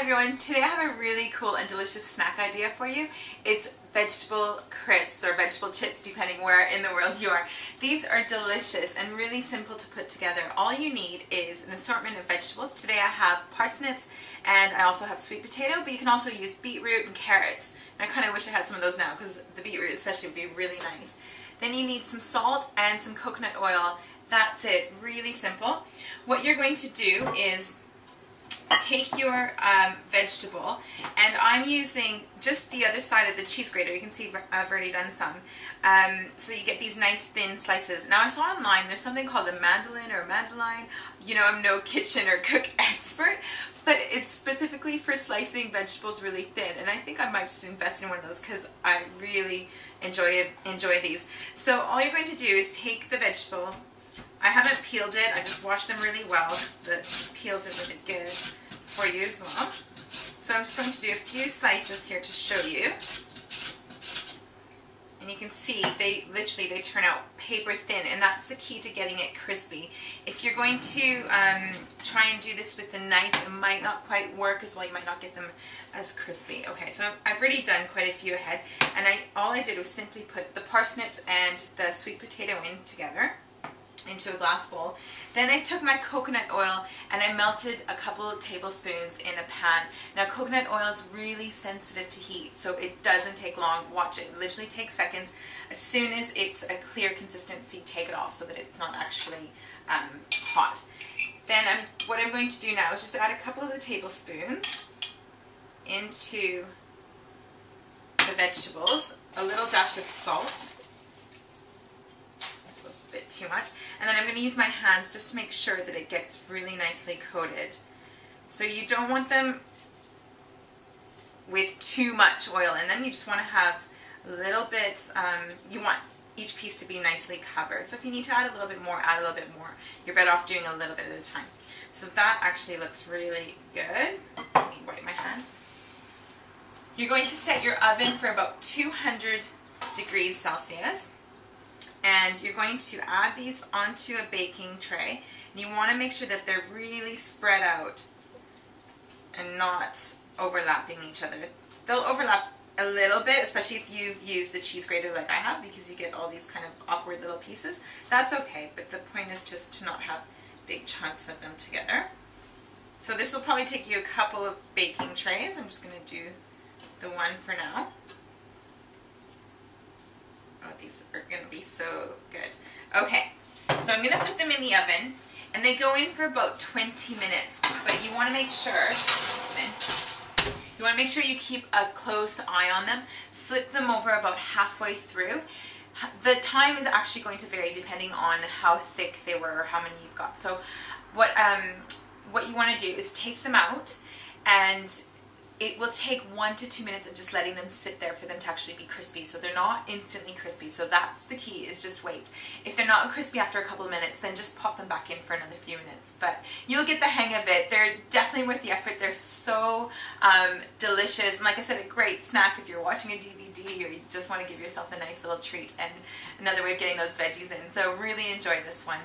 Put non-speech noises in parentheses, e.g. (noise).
Everyone, today I have a really cool and delicious snack idea for you. It's vegetable crisps or vegetable chips depending where in the world you are. These are delicious and really simple to put together. All you need is an assortment of vegetables. Today I have parsnips and I also have sweet potato but you can also use beetroot and carrots. And I kind of wish I had some of those now because the beetroot especially would be really nice. Then you need some salt and some coconut oil. That's it, really simple. What you're going to do is take your um, vegetable and I'm using just the other side of the cheese grater. You can see I've already done some. Um, so you get these nice thin slices. Now I saw online there's something called a mandolin or mandoline. You know I'm no (laughs) kitchen or cook expert but it's specifically for slicing vegetables really thin and I think I might just invest in one of those because I really enjoy enjoy these. So all you're going to do is take the vegetable I haven't peeled it. I just washed them really well. The peels are really good for you as well. So I'm just going to do a few slices here to show you. And you can see they literally they turn out paper thin and that's the key to getting it crispy. If you're going to um, try and do this with the knife it might not quite work as well. You might not get them as crispy. Okay so I've already done quite a few ahead and I all I did was simply put the parsnips and the sweet potato in together into a glass bowl. Then I took my coconut oil and I melted a couple of tablespoons in a pan. Now coconut oil is really sensitive to heat, so it doesn't take long. Watch it. It literally takes seconds. As soon as it's a clear consistency, take it off so that it's not actually um, hot. Then I'm, what I'm going to do now is just add a couple of the tablespoons into the vegetables, a little dash of salt, too much. And then I'm going to use my hands just to make sure that it gets really nicely coated. So you don't want them with too much oil and then you just want to have a little bit, um, you want each piece to be nicely covered. So if you need to add a little bit more, add a little bit more. You're better off doing a little bit at a time. So that actually looks really good. Let me wipe my hands. You're going to set your oven for about 200 degrees Celsius and you're going to add these onto a baking tray and you want to make sure that they're really spread out and not overlapping each other. They'll overlap a little bit, especially if you've used the cheese grater like I have because you get all these kind of awkward little pieces. That's okay, but the point is just to not have big chunks of them together. So this will probably take you a couple of baking trays. I'm just going to do the one for now. These are going to be so good. Okay, so I'm going to put them in the oven, and they go in for about 20 minutes, but you want to make sure, you want to make sure you keep a close eye on them. Flip them over about halfway through. The time is actually going to vary depending on how thick they were or how many you've got. So what, um, what you want to do is take them out and it will take one to two minutes of just letting them sit there for them to actually be crispy. So they're not instantly crispy. So that's the key is just wait. If they're not crispy after a couple of minutes, then just pop them back in for another few minutes. But you'll get the hang of it. They're definitely worth the effort. They're so um, delicious. And like I said, a great snack if you're watching a DVD or you just want to give yourself a nice little treat and another way of getting those veggies in. So really enjoy this one.